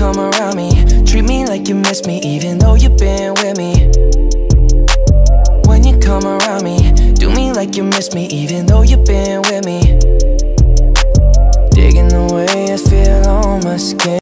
come around me. Treat me like you miss me even though you've been with me. When you come around me Do me like you miss me even though you've been with me. Digging the way I feel on my skin.